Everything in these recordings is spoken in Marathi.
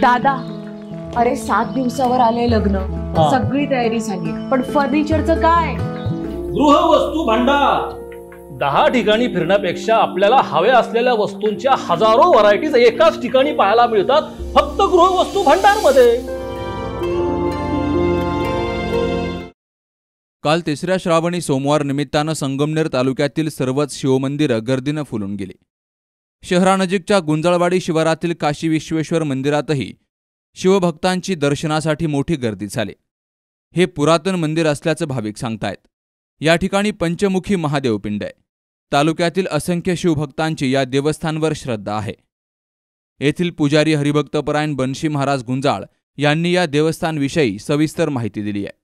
दादा अरे सात दिवसावर आले लग्न. हा. सगळी तयारी झाली. पण फर्निचरचं काय? गृहवस्तू भांडार. दहा ठिकाणी फिरण्यापेक्षा आपल्याला हव्या असलेल्या वस्तूंच्या हजारो व्हरायटीज एकाच ठिकाणी पाहायला मिळतात फक्त गृहवस्तू भांडारमध्ये काल तिसऱ्या श्रावणी सोमवार निमित्तानं संगमनेर तालुक्यातील सर्वच शिवमंदिरं गर्दीनं फुलून गेली. शहरानजीकच्या गुंजळवाडी शिवारातील काशी विश्वेश्वर मंदिरातही शिवभक्तांची दर्शनासाठी मोठी गर्दी झाली. हे पुरातन मंदिर असल्याचं भाविक सांगतायत. या ठिकाणी पंचमुखी महादेवपिंड आहे. तालुक्यातील असंख्य शिवभक्तांची या देवस्थानवर श्रद्धा आहे. येथील पुजारी हरिभक्तपरायण बनशी महाराज गुंजाळ यांनी या देवस्थानविषयी सविस्तर माहिती दिली आहे.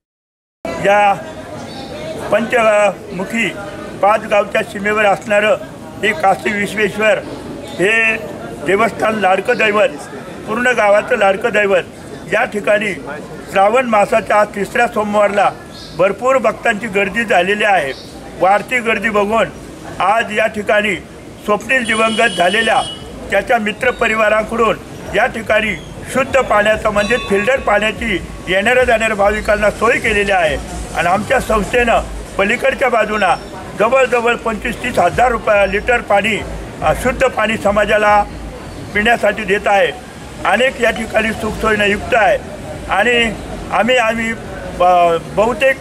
या पंचमुखी पाच गावच्या सीमेवर असणारं हे काशी विश्वेश्वर हे देवस्थान लाडकं दैवत पूर्ण गावाचं लाडकं दैवत. या ठिकाणी श्रावण मासाच्या आज तिसऱ्या सोमवारला भरपूर भक्तांची गर्दी झालेली आहे. वाढती गर्दी बघून आज या ठिकाणी स्वप्नील दिवंगत झालेल्या त्याच्या मित्रपरिवाराकडून या ठिकाणी शुद्ध पाण्याचं म्हणजे फिल्टर पाण्याची येणाऱ्या जाणाऱ्या भाविकांना सोय केलेली आहे. आणि आमच्या संस्थेनं पलीकडच्या बाजूला जवळजवळ पंचवीस तीस हजार रुपया लिटर पाणी शुद्ध पाणी समाजाला पिण्यासाठी देत आहे. अनेक या ठिकाणी सुखसोयीनं युक्त आहे. आणि आम्ही आम्ही ब- बहुतेक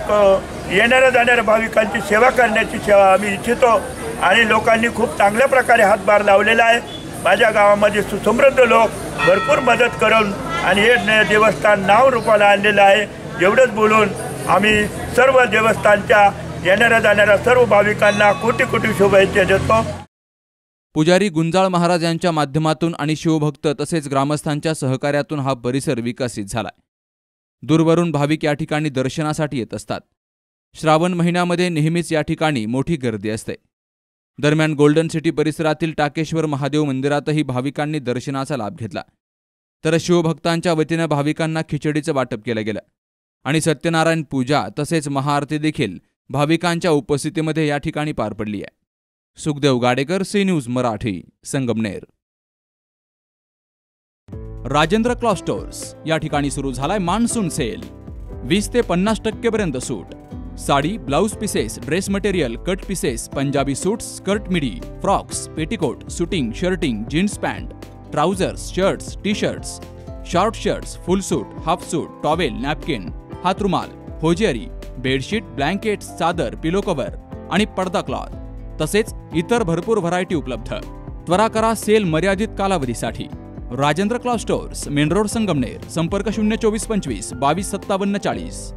येणाऱ्या जाणाऱ्या भाविकांची सेवा करण्याची सेवा आम्ही इच्छितो. आणि लोकांनी खूप चांगल्या प्रकारे हातभार लावलेला आहे. माझ्या गावामध्ये सुसमृद्ध लोक भरपूर मदत करून आणि हे देवस्थान नाव रूपाला आणलेलं आहे. एवढंच बोलून आम्ही सर्व देवस्थानच्या येणाऱ्या जाणाऱ्या सर्व भाविकांना कोटी कोटी शुभेच्छा देतो. पुजारी गुंजाळ महाराज यांच्या माध्यमातून आणि शिवभक्त तसेच ग्रामस्थांच्या सहकार्यातून हा परिसर विकसित झालाय. दूरवरून भाविक या ठिकाणी दर्शनासाठी येत असतात. श्रावण महिन्यामध्ये नेहमीच या ठिकाणी मोठी गर्दी असते. दरम्यान गोल्डन सिटी परिसरातील टाकेश्वर महादेव मंदिरातही भाविकांनी दर्शनाचा लाभ घेतला. तर शिवभक्तांच्या वतीनं भाविकांना खिचडीचं वाटप केलं गेलं. आणि सत्यनारायण पूजा तसेच महाआरती देखील भाविकांच्या उपस्थितीमध्ये या ठिकाणी पार पडली आहे. Sukhdev Gadekar C news Marathi Sangamner. Rajendra cloth stores या ठिकाणी सुरू झालाय मान्सून सेल. वीस ते पन्नास टक्केपर्यंत सूट. Sari blouse pieces dress material cut pieces Punjabi suits skirt midi frocks petticoat suiting shirting jeans pant trousers shirts T shirts short shirts full suit half suit towel napkin हातरुमाल hosiery bedsheet blankets चादर पिलो कव्हर आणि पडदा क्लॉथ तसेच इतर भरपूर व्हरायटी उपलब्ध. त्वरा करा सेल मर्यादित कालावधीसाठी. Rajendra cloth stores main road Sangamner संपर्क शून्य चोवीस पंचवीस बावीस सत्तावन्न चाळीस.